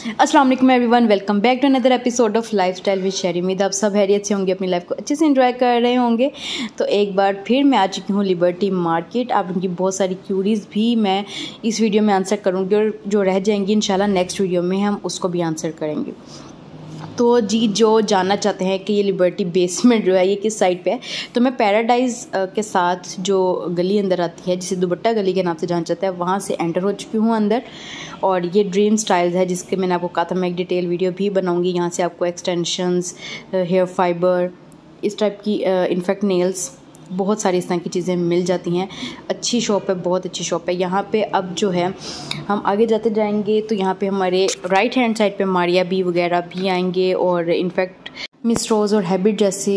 अस्सलाम वालेकुम everyone welcome back to another episode of life style with Sherry उम्मीद आप सब हैरियत से होंगे, अपनी लाइफ को अच्छे से इन्जॉय कर रहे होंगे। तो एक बार फिर मैं आ चुकी हूँ लिबर्टी मार्केट आप उनकी बहुत सारी क्यूरीज़ भी मैं इस वीडियो में आंसर करूँगी और जो रह जाएँगी इन नेक्स्ट वीडियो में हम उसको भी आंसर करेंगे। तो जी, जो जानना चाहते हैं कि ये लिबर्टी बेसमेंट जो है, ये किस साइड पे है? तो मैं पैराडाइज़ के साथ जो गली अंदर आती है, जिसे दुबट्टा गली के नाम से जाना चाहता है, वहाँ से एंटर हो चुकी हूँ अंदर। और ये ड्रीम स्टाइल्स है, जिसके मैंने आपको कहा था, मैं एक डिटेल वीडियो भी बनाऊँगी। यहाँ से आपको एक्सटेंशंस हेयर फाइबर इस टाइप की इनफेक्ट नेल्स बहुत सारी इस तरह की चीज़ें मिल जाती हैं। अच्छी शॉप है, बहुत अच्छी शॉप है। यहाँ पे अब जो है, हम आगे जाते जाएँगे तो यहाँ पे हमारे राइट हैंड साइड पे मारिया बी वगैरह भी आएँगे और इनफैक्ट मिस रोज़ और हैबिट जैसे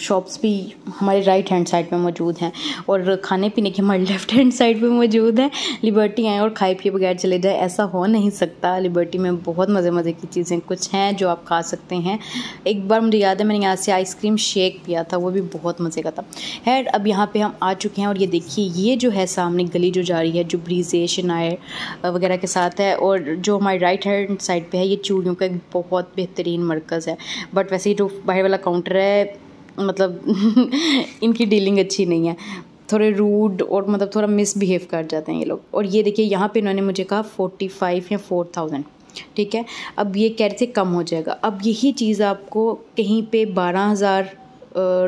शॉप्स भी हमारे राइट हैंड साइड पे मौजूद हैं और खाने पीने की हमारे लेफ़्ट हैंड साइड पे मौजूद हैं। लिबर्टी आए और खाए पिए बगैर चले जाए, ऐसा हो नहीं सकता। लिबर्टी में बहुत मज़े मज़े की चीज़ें कुछ हैं जो आप खा सकते हैं। एक बार मुझे याद है, मैंने यहाँ से आइसक्रीम शेक पिया था, वो भी बहुत मज़े का था। है अब यहाँ पर हम आ चुके हैं और ये देखिए, ये जो है सामने गली जो जा रही है, जो ब्रीजे शनायर वगैरह के साथ है और जो हमारे राइट हैंड साइड पर है, ये चूड़ियों का एक बहुत बेहतरीन मरकज़ है। बट वैसे जो बाहर वाला काउंटर है मतलब इनकी डीलिंग अच्छी नहीं है। थोड़े रूड और मतलब थोड़ा मिसबिहेव कर जाते हैं ये लोग। और ये देखिए, यहाँ पे इन्होंने मुझे कहा फोर्टी फाइव या फोर थाउज़ेंड ठीक है? अब ये कह रहे थे कम हो जाएगा। अब यही चीज़ आपको कहीं पे बारह हज़ार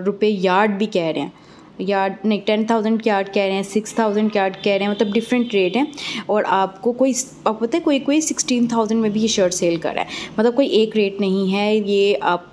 रुपये यार्ड भी कह रहे हैं। यार्ड नहीं टेन थाउज़ेंड के यार्ड कह रहे हैं सिक्स थाउज़ेंड के यार्ड कह रहे हैं मतलब डिफरेंट रेट हैं। और आपको कोई आप पता है कोई कोई सिक्सटीन थाउज़ेंड में भी ये शर्ट सेल कर रहा है। मतलब कोई एक रेट नहीं है, ये आप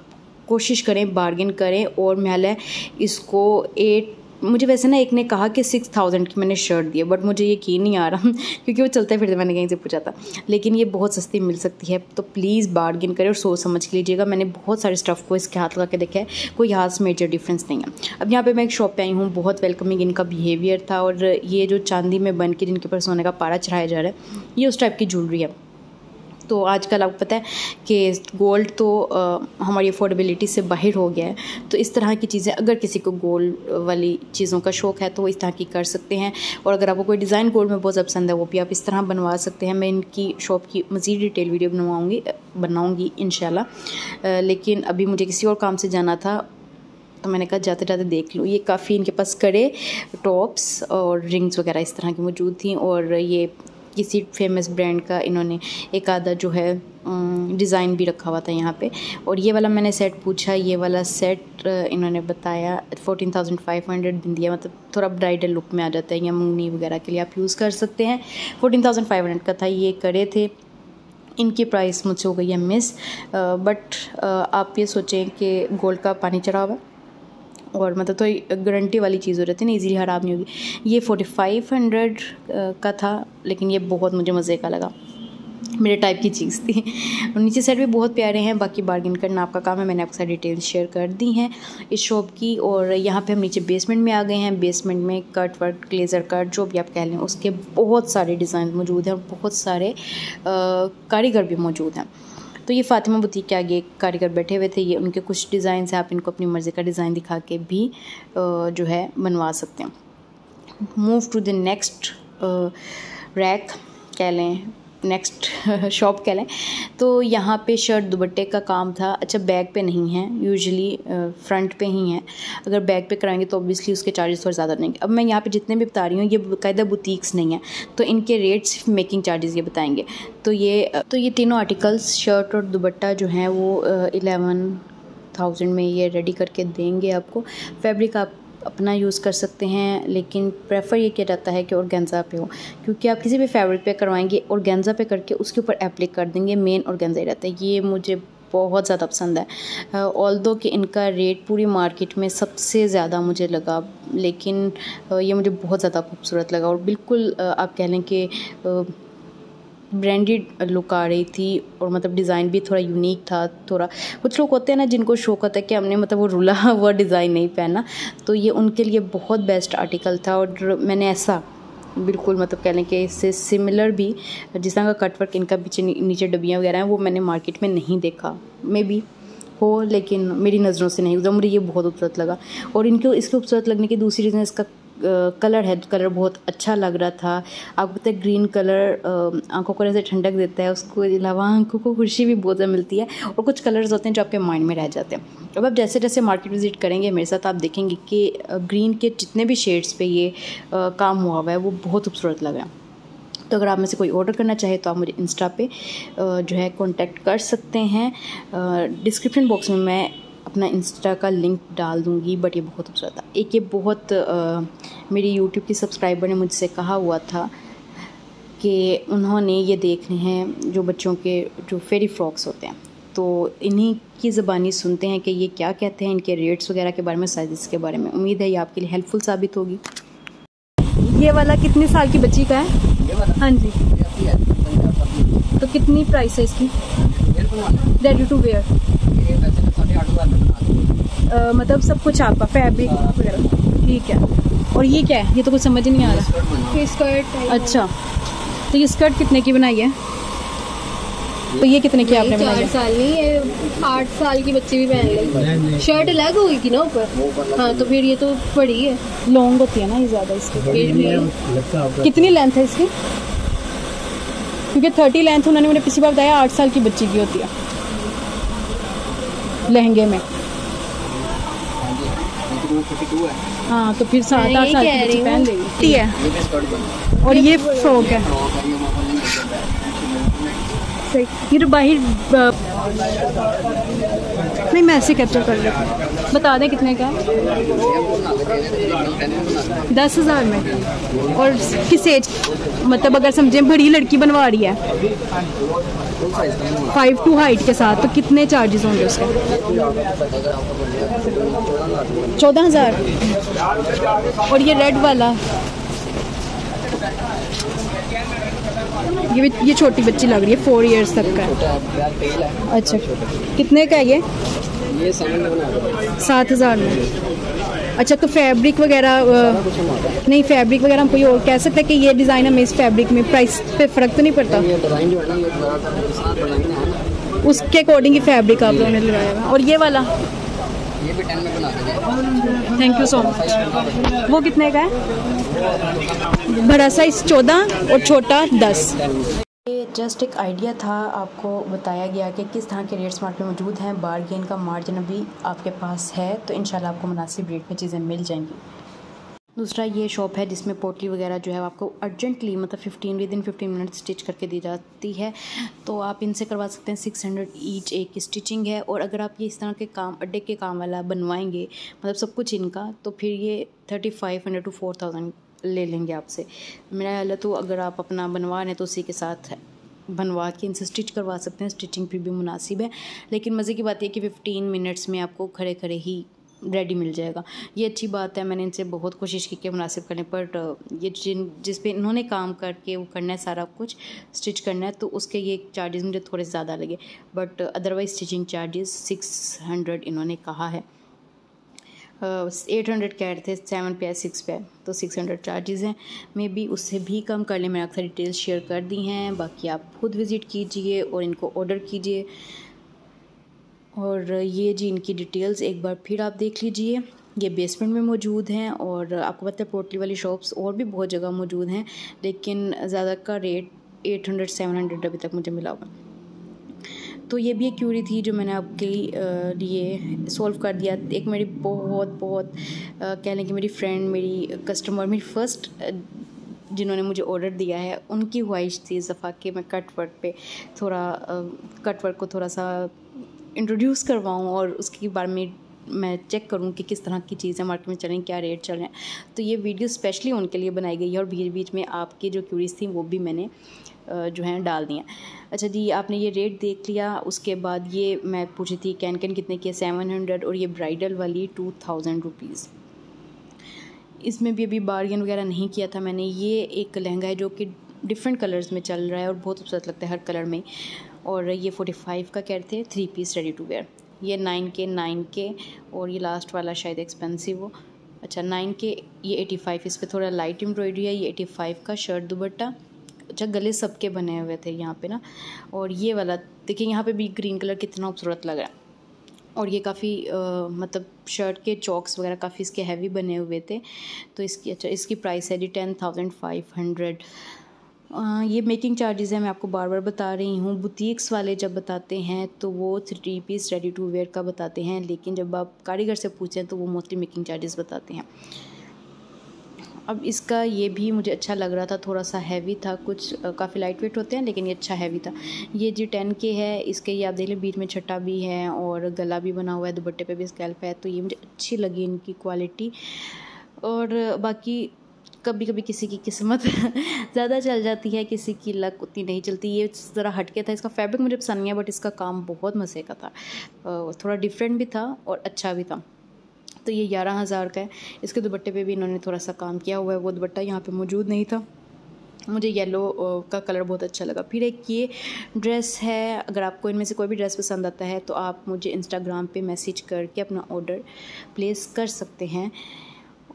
कोशिश करें बार्गिन करें और मैं इसको एट मुझे वैसे ना एक ने कहा कि सिक्स थाउज़ेंड की मैंने शर्ट दी है बट मुझे यकीन नहीं आ रहा, क्योंकि वो चलते फिरते मैंने कहीं से पूछा था। लेकिन ये बहुत सस्ती मिल सकती है तो प्लीज़ बार्गिन करें और सोच समझ के लीजिएगा, मैंने बहुत सारे स्टफ़ को इसके हाथ लगा के देखा है, कोई हाथ मेजर डिफरेंस नहीं है। अब यहाँ पर मैं एक शॉप पर आई हूँ, बहुत वेलकमिंग इनका बिहेवियर था और ये जो चांदी में बन के जिनके ऊपर सोने का पारा चढ़ाया जा रहा है, ये उस टाइप की ज्वेलरी है। तो आजकल आपको पता है कि गोल्ड तो आ, हमारी अफोर्डेबिलिटी से बाहर हो गया है। तो इस तरह की चीज़ें अगर किसी को गोल्ड वाली चीज़ों का शौक़ है तो वो इस तरह की कर सकते हैं। और अगर आपको कोई डिज़ाइन गोल्ड में बहुत पसंद है वो भी आप इस तरह बनवा सकते हैं। मैं इनकी शॉप की मज़ीद डिटेल वीडियो बनवाऊँगी बनाऊँगी इन लेकिन अभी मुझे किसी और काम से जाना था तो मैंने कहा जाते जाते देख लूँ। ये काफ़ी इनके पास कड़े टॉप्स और रिंग्स वगैरह इस तरह की मौजूद थी और ये किसी फ़ेमस ब्रांड का इन्होंने एक आधा जो है डिज़ाइन भी रखा हुआ था यहाँ पे। और ये वाला मैंने सेट पूछा, ये वाला सेट इन्होंने बताया फोर्टीन थाउज़ेंड फाइव हंड्रेड दिन दिया मतलब थोड़ा ब्राइडल लुक में आ जाता है, या मुंगनी वगैरह के लिए आप यूज़ कर सकते हैं। फोर्टीन थाउज़ेंड फाइव हंड्रेड का था, ये करे थे। इनकी प्राइस मुझसे हो गई है मिस बट आप ये सोचें कि गोल्ड का पानी चढ़ा हुआ और मतलब तो गारंटी वाली चीज़ हो रहती है ना इजीली ख़राब नहीं होगी। ये फोर्टी फाइव हंड्रेड का था, लेकिन ये बहुत मुझे मज़े का लगा। मेरे टाइप की चीज़ थी। और नीचे साइड भी बहुत प्यारे हैं, बाकी बार्गिन करना आपका काम है, मैंने आपके साथ डिटेल्स शेयर कर दी हैं इस शॉप की। और यहाँ पे हम नीचे बेसमेंट में आ गए हैं। बेसमेंट में कट वर्क ग्लेज़र कट जो भी आप कह लें उसके बहुत सारे डिज़ाइन मौजूद हैं और बहुत सारे कारीगर भी मौजूद हैं। तो ये फ़ातिमा बुटीक के आगे कारीगर बैठे हुए थे, ये उनके कुछ डिज़ाइन है, आप इनको अपनी मर्ज़ी का डिज़ाइन दिखा के भी जो है, बनवा सकते हैं। Move to the next rack कह लें नेक्स्ट शॉप कह लें। तो यहाँ पे शर्ट दुबट्टे का काम था। अच्छा बैग पे नहीं है। यूजुअली फ्रंट पे ही है। अगर बैग पे कराएँगे तो ऑब्वियसली उसके चार्जेस थोड़ा ज़्यादा रहेंगे। अब मैं यहाँ पे जितने भी बता रही हूँ, ये बाकायदा बुटीक्स नहीं है। तो इनके रेट सिर्फ़ मेकिंग चार्जेस ये बताएँगे। तो ये तो ये तीनों आर्टिकल्स शर्ट और दुबट्टा जो है वो एलेवन थाउज़ेंड में ये रेडी करके देंगे आपको। फैब्रिक आप अपना यूज़ कर सकते हैं, लेकिन प्रेफर ये किया जाता है कि ऑर्गेन्जा पे हो। क्योंकि आप किसी भी फैब्रिक पे करवाएँगे ऑर्गेन्जा पे करके उसके ऊपर एप्लिक कर देंगे मेन ऑर्गेन्जा ही रहता है। ये मुझे बहुत ज़्यादा पसंद है। ऑल दो कि इनका रेट पूरी मार्केट में सबसे ज़्यादा मुझे लगा, लेकिन ये मुझे बहुत ज़्यादा खूबसूरत लगा। और बिल्कुल आप कह लें कि ब्रांडेड लुक आ रही थी और मतलब डिज़ाइन भी थोड़ा यूनिक था, थोड़ा। कुछ लोग होते हैं ना जिनको शौक होता है कि हमने मतलब वो रुला हुआ डिज़ाइन नहीं पहना। तो ये उनके लिए बहुत बेस्ट आर्टिकल था और मैंने ऐसा बिल्कुल मतलब कह लें कि इससे सिमिलर भी, जिस तरह का कटवर्क इनका पीछे नीचे डबियाँ वगैरह हैं, वो मैंने मार्केट में नहीं देखा। मे बी हो, लेकिन मेरी नज़रों से नहीं गुजरा मुझे ये बहुत खूबसूरत लगा। और इनको, इसके खूबसूरत लगने की दूसरी रीज़न इसका कलर है, कलर बहुत अच्छा लग रहा था। आपको पता है ग्रीन कलर आँखों को ऐसे ठंडक देता है, उसको अलावा आँखों को खुशी भी बहुत ज़्यादा मिलती है और कुछ कलर्स होते हैं जो आपके माइंड में रह जाते हैं। अब आप जैसे जैसे मार्केट विज़िट करेंगे, मेरे साथ आप देखेंगे कि ग्रीन के जितने भी शेड्स पे ये काम हुआ हुआ है, वो बहुत खूबसूरत लग रहा है। तो अगर आप में से कोई ऑर्डर करना चाहे तो आप मुझे इंस्टा पे जो है कांटेक्ट कर सकते हैं। डिस्क्रिप्शन बॉक्स में मैं अपना इंस्टा का लिंक डाल दूँगी बट ये बहुत खूबसूरत था। एक ये बहुत आ, मेरी यूट्यूब की सब्सक्राइबर ने मुझसे कहा हुआ था कि उन्होंने ये देखने हैं जो बच्चों के जो फेरी फ्रॉक्स होते हैं। तो इन्हीं की ज़बानी सुनते हैं कि ये क्या कहते हैं इनके रेट्स वगैरह के बारे में साइज़ के बारे में। उम्मीद है ये आपके लिए हेल्पफुल साबित होगी। ये वाला कितने साल की बच्ची का है? हाँ जी। तो कितनी प्राइस है इसकी? रेडी टू वेयर मतलब सब कुछ आपका फैब्रिक वगैरह। ठीक है। और ये क्या है? ये तो कुछ समझ नहीं आ रहा। स्कर्ट अच्छा। तो ये स्कर्ट कितने की बनाई है? तो ये कितने की आपने बनाई साल नहीं है आठ साल की बच्ची भी पहन ले। शर्ट अलग होगी ना ऊपर? हाँ तो फिर ये तो बड़ी है। लॉन्ग होती है ना ये ज़्यादा इसकी। कितनी लेंथ है इसकी? क्योंकि थर्टी लेंथ उन्होंने मुझे पिछली बार बताया आठ साल की बच्ची की होती है। लहंगे में। हाँ। तो फिर सात आठ साल की बच्ची पहन लेगी। है। और ये फ्रॉक है। फिर ये तो बाहर नहीं, मैं ऐसे कैप्चर कर रही बता दें कितने का दस हज़ार में। और किस एज मतलब अगर समझें, बड़ी लड़की बनवा रही है। फाइव टू हाइट के साथ तो कितने चार्जेस होंगे उसके? चौदह हज़ार। और ये रेड वाला? ये ये छोटी बच्ची लग रही है फोर इयर्स तक का। अच्छा। कितने का है ये? ये सात हज़ार में। अच्छा तो फैब्रिक वगैरह नहीं फैब्रिक वगैरह हम कोई और कह सकते हैं कि ये डिज़ाइन हमें इस फैब्रिक में प्राइस पे फ़र्क तो नहीं पड़ता? उसके अकॉर्डिंग ही फैब्रिक आप लोगों ने लगाया और ये वाला? ये भी थैंक यू सो मच वो कितने का है? बड़ा साइज़ चौदह और छोटा दस। ये जस्ट एक आइडिया था, आपको बताया गया कि किस तरह के रेट्स मार्केट में मौजूद हैं। बारगेन का मार्जिन अभी आपके पास है तो इंशाल्लाह आपको मुनासिब रेट में चीज़ें मिल जाएँगी। दूसरा ये शॉप है, जिसमें पोटली वगैरह जो है आपको अर्जेंटली मतलब fifteen within fifteen minute stitch करके दी जाती है। तो आप इनसे करवा सकते हैं सिक्स हंड्रेड ईच एक स्टिचिंग है। और अगर आप ये इस तरह के काम, अड्डे के काम वाला बनवाएँगे मतलब सब कुछ इनका तो फिर ये thirty five hundred to four thousand ले लेंगे आपसे। मेरा ख्याल है तो अगर आप अपना बनवा रहे तो उसी के साथ बनवा के इनसे स्टिच करवा सकते हैं। स्टिचिंग फिर भी मुनासिब है। लेकिन मज़े की बात यह कि फ़िफ्टीन मिनट्स में आपको खड़े खड़े ही रेडी मिल जाएगा। ये अच्छी बात है, मैंने इनसे बहुत कोशिश की कि मुनासिब करने पर ये जिन, जिस पे इन्होंने काम करके वो करना है, सारा कुछ स्टिच करना है तो उसके ये चार्जेस मुझे थोड़े ज़्यादा लगे। But otherwise stitching charges six hundred इन्होंने कहा है। एट हंड्रेड कह रहे थे, सेवन पे सिक्स पे तो सिक्स हंड्रेड चार्जेज़ हैं। मे बी उससे भी कम कर लें, मैंने अक्सर डिटेल्स शेयर कर दी हैं, बाकी आप खुद विज़िट कीजिए और इनको ऑर्डर कीजिए। और ये जी, इनकी डिटेल्स एक बार फिर आप देख लीजिए। ये बेसमेंट में मौजूद हैं और आपको पता है पोटली वाली शॉप्स और भी बहुत जगह मौजूद हैं, लेकिन ज़्यादा का rate eight hundred, seven hundred अभी तक मुझे मिला हुआ तो ये भी एक क्यूरी थी जो मैंने आपके लिए सॉल्व कर दिया। एक मेरी बहुत बहुत कह लें कि मेरी फ्रेंड मेरी कस्टमर मेरी फ़र्स्ट जिन्होंने मुझे ऑर्डर दिया है, उनकी ख्वाहिश थी इस दफ़ा कि मैं कट वर्क पे थोड़ा कट वर्क को थोड़ा सा इंट्रोड्यूस करवाऊँ और उसके बारे में मैं चेक करूँ कि किस तरह की चीज़ें मार्केट में चल रही हैं क्या रेट चल रहे हैं। तो ये वीडियो स्पेशली उनके लिए बनाई गई है और बीच बीच में आपकी जो क्यूरीज थी वो भी मैंने जो है, डाल दिया अच्छा जी, आपने ये रेट देख लिया, उसके बाद ये मैं पूछी थी कैन कैन कितने की सेवन हंड्रेड और ये ब्राइडल वाली टू थाउज़ेंड रुपीज़ इसमें भी अभी बार्गेन वगैरह नहीं किया था मैंने। ये एक लहंगा है जो कि डिफरेंट कलर्स में चल रहा है और बहुत खूबसूरत लगता है हर कलर में। और ये फोर्टी फाइव का कह रहे थे three piece ready to wear ये नाइन के नाइन के और ये लास्ट वाला शायद एक्सपेंसिव हो। अच्छा नाइन के ये एटी फाइव इस पर थोड़ा लाइट एम्ब्रॉयडरी है, ये एटी फाइव का शर्ट दुबट्टा अच्छा गले सबके बने हुए थे यहाँ पे ना, और ये वाला, देखिए यहाँ पे भी ग्रीन कलर कितना खूबसूरत लग रहा है। और ये काफ़ी मतलब शर्ट के चॉक्स वगैरह काफ़ी इसके हैवी बने हुए थे। तो इसकी अच्छा इसकी प्राइस है जी टेन थाउज़ेंड फाइव हंड्रेड ये मेकिंग चार्जेस हैं, मैं आपको बार बार बता रही हूँ। बुटीक्स वाले जब बताते हैं तो वो three piece ready to wear का बताते हैं। लेकिन जब आप कारीगर से पूछें तो वो मोस्टली मेकिंग चार्जेस बताते हैं। अब इसका ये भी मुझे अच्छा लग रहा था थोड़ा सा हैवी था, कुछ काफ़ी लाइट वेट होते हैं, लेकिन ये अच्छा हैवी था। ये जी टेन के है, इसके ये आप देख लें, बीच में छट्टा भी है और गला भी बना हुआ है, दुपट्टे पे भी स्कैल्प है तो ये मुझे अच्छी लगी इनकी क्वालिटी और बाकी कभी कभी किसी की किस्मत ज़्यादा चल जाती है, किसी की लक उतनी नहीं चलती। ये ज़रा हटके था, इसका फैब्रिक मुझे पसंद नहीं है बट इसका काम बहुत मज़े का था। थोड़ा डिफरेंट भी था और अच्छा भी था। तो ये ग्यारह हज़ार का है। इसके दुपट्टे पे भी इन्होंने थोड़ा सा काम किया हुआ है। वो दुपट्टा यहाँ पे मौजूद नहीं था। मुझे येलो का कलर बहुत अच्छा लगा। फिर एक ये ड्रेस है। अगर आपको इनमें से कोई भी ड्रेस पसंद आता है तो आप मुझे इंस्टाग्राम पे मैसेज करके अपना ऑर्डर प्लेस कर सकते हैं।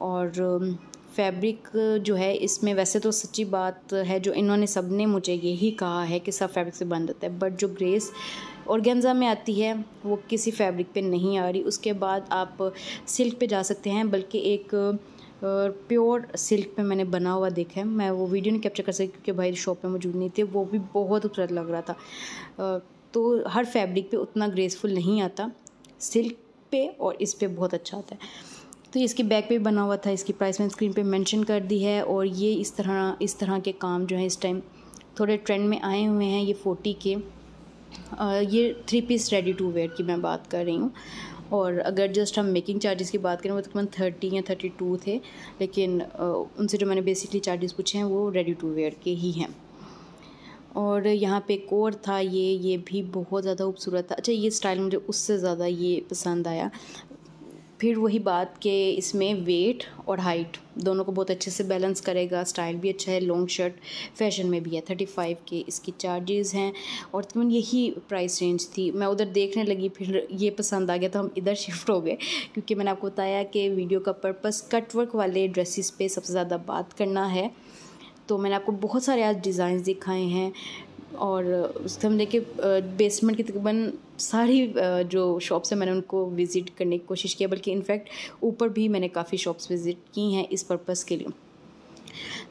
और फैब्रिक जो है, इसमें वैसे तो सच्ची बात है, जो इन्होंने सबने मुझे यही कहा है कि सब फैब्रिक से बन जाता है। बट जो ग्रेस ऑर्गेन्जा में आती है, वो किसी फैब्रिक पे नहीं आ रही। उसके बाद आप सिल्क पे जा सकते हैं, बल्कि एक प्योर सिल्क पे मैंने बना हुआ देखा है। मैं वो वीडियो नहीं कैप्चर कर सकी क्योंकि भाई शॉप में मौजूद नहीं थे, वो भी बहुत खूबसूरत लग रहा था। तो हर फैब्रिक पे उतना ग्रेसफुल नहीं आता। सिल्क पे और इस पर बहुत अच्छा आता है। तो इसकी बैक पे बना हुआ था, इसकी प्राइस मैंने स्क्रीन पे मेंशन कर दी है और ये इस तरह इस तरह के काम जो है इस टाइम थोड़े ट्रेंड में आए हुए हैं, ये फोर्टी के। ये three piece ready to wear की मैं बात कर रही हूँ। और अगर जस्ट हम मेकिंग चार्जेस की बात करें, वो तकरीबन थर्टी या थर्टी टू थे, लेकिन उनसे जो मैंने बेसिकली चार्जेस पूछे हैं, वो रेडी टू वेयर के ही हैं। और यहाँ पे कोर था, ये ये भी बहुत ज़्यादा खूबसूरत था। अच्छा ये स्टाइल मुझे उससे ज़्यादा ये पसंद आया। फिर वही बात कि इसमें वेट और हाइट दोनों को बहुत अच्छे से बैलेंस करेगा। स्टाइल भी अच्छा है लॉन्ग शर्ट फ़ैशन में भी है। थर्टी फाइव के इसकी चार्जेस हैं और तकरीबन यही प्राइस रेंज थी। मैं उधर देखने लगी, फिर ये पसंद आ गया तो हम इधर शिफ्ट हो गए। क्योंकि मैंने आपको बताया कि वीडियो का पर्पस कटवर्क वाले ड्रेसिस पे सबसे ज़्यादा बात करना है। तो मैंने आपको बहुत सारे आज डिज़ाइन दिखाए हैं। और उसके हम देखे बेसमेंट की तकरीबन सारी जो शॉप्स हैं, मैंने उनको विज़िट करने की कोशिश किया बल्कि इनफैक्ट ऊपर भी मैंने काफ़ी शॉप्स विज़िट की हैं इस पर्पज़ के लिए।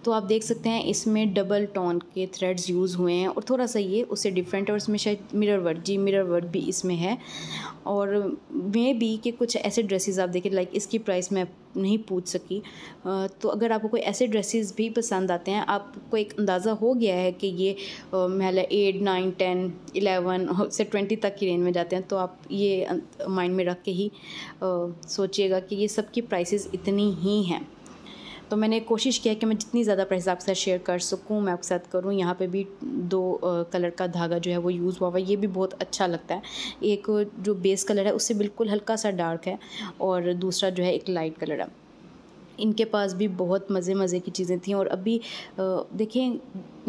तो आप देख सकते हैं इसमें डबल टोन के थ्रेड्स यूज़ हुए हैं और थोड़ा सा ये उससे डिफरेंट और इसमें शायद मिरर वर्क जी मिरर वर्क भी इसमें है। और मे भी कि कुछ ऐसे ड्रेसेस आप देखें लाइक इसकी प्राइस मैं नहीं पूछ सकी। तो अगर आपको कोई ऐसे ड्रेसेस भी पसंद आते हैं, आपको एक अंदाज़ा हो गया है कि ये महल एट नाइन टेन इलेवन से ट्वेंटी तक की रेंज में जाते हैं तो आप ये माइंड में रख के ही सोचिएगा कि ये सब की प्राइसेस इतनी ही हैं। तो मैंने कोशिश किया कि मैं जितनी ज़्यादा प्राइस आपके साथ शेयर कर सकूँ, मैं आपके साथ करूँ। यहाँ पे भी दो कलर का धागा जो है वो यूज़ हुआ हुआ ये भी बहुत अच्छा लगता है। एक जो बेस कलर है, उससे बिल्कुल हल्का सा डार्क है और दूसरा जो है एक लाइट कलर है। इनके पास भी बहुत मज़े मज़े की चीज़ें थी और अभी देखें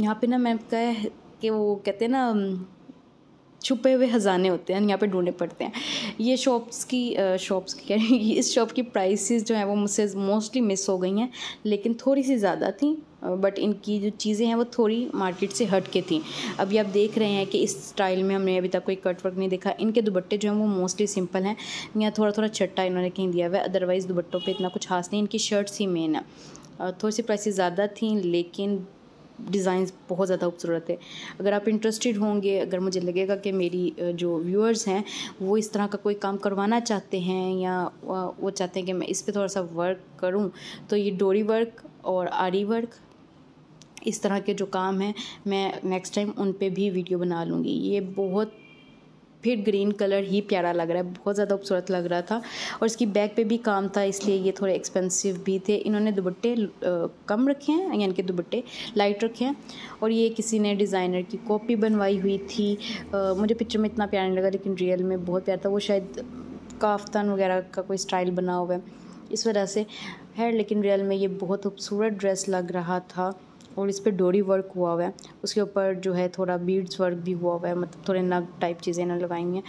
यहाँ पे ना मैं कह, कि वो कहते हैं ना छुपे हुए ख़जाने होते हैं, यहाँ पे ढूँढने पड़ते हैं। ये शॉप्स की शॉप्स की कह रही इस शॉप की प्राइसेस जो हैं वो मुझसे मोस्टली मिस हो गई हैं, लेकिन थोड़ी सी ज़्यादा थी बट इनकी जो चीज़ें हैं वो थोड़ी मार्केट से हट के थी। अभी आप देख रहे हैं कि इस स्टाइल में हमने अभी तक कोई कट वर्क नहीं देखा। इनके दुबट्टे जो हैं वो मोस्टली सिंपल हैं, यहाँ थोड़ा थोड़ा छट्टा इन्होंने कहीं दिया हुआ है अदरवाइज़ दुबट्टों पर इतना कुछ खास नहीं, इनकी शर्ट्स ही मेन है। थोड़ी सी प्राइसेस ज़्यादा थी, लेकिन डिज़ाइंस बहुत ज़्यादा खूबसूरत है। अगर आप इंटरेस्टेड होंगे, अगर मुझे लगेगा कि मेरी जो व्यूअर्स हैं, वो इस तरह का कोई काम करवाना चाहते हैं या वो चाहते हैं कि मैं इस पर थोड़ा सा वर्क करूँ तो ये डोरी वर्क और आरी वर्क, इस तरह के जो काम हैं, मैं नेक्स्ट टाइम उन पर भी वीडियो बना लूँगी। ये बहुत फिर ग्रीन कलर ही प्यारा लग रहा है बहुत ज़्यादा खूबसूरत लग रहा था। और इसकी बैक पे भी काम था इसलिए ये थोड़े एक्सपेंसिव भी थे। इन्होंने दुबट्टे कम रखे हैं यानी कि दुबट्टे लाइट रखे हैं। और ये किसी ने डिज़ाइनर की कॉपी बनवाई हुई थी। आ, मुझे पिक्चर में इतना प्यारा नहीं लगा लेकिन रियल में बहुत प्यारा था। वो शायद काफ्तान वगैरह का कोई स्टाइल बना हुआ है। इस वजह से है लेकिन रियल में ये बहुत खूबसूरत ड्रेस लग रहा था। और इस पर डोरी वर्क हुआ हुआ है। उसके ऊपर जो है थोड़ा बीड्स वर्क भी हुआ हुआ है मतलब थोड़े नग टाइप चीज़ें ना लगाई हैं।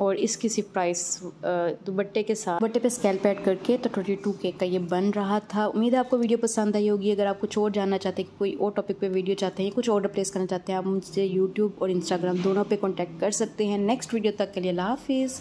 और इसकी सिर्फ़ प्राइस दुबट्टे के साथ दुबट्टे पे स्केल पैड करके तो ट्वेंटी टू के का ये बन रहा था। उम्मीद है आपको वीडियो पसंद आई होगी। अगर आप कुछ और जानना चाहते हैं, कोई और टॉपिक पे वीडियो चाहते हैं, कुछ ऑर्डर प्लेस करना चाहते हैं, आप मुझसे यूट्यूब और इंस्टाग्राम दोनों पे कॉन्टैक्ट कर सकते हैं। नेक्स्ट वीडियो तक के लिए हाफिज़।